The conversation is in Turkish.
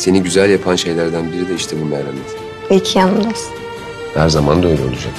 Seni güzel yapan şeylerden biri de işte bu merhamet. İyi ki yanımdasın. Her zaman da öyle olacak.